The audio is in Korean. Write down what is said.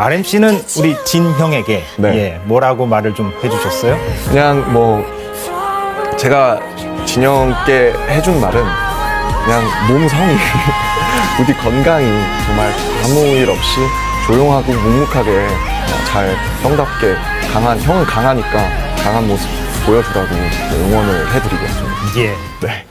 RMC는 우리 진 형에게 네. 예, 뭐라고 말을 좀 해주셨어요? 그냥 뭐 제가 진영께 해준 말은 그냥 몸 성이 부디 건강히 정말 아무 일 없이 조용하고 묵묵하게 어, 잘 형답게 강한 형은 강하니까 강한 모습 보여주라고 응원을 해드리겠습니다. 예. 네.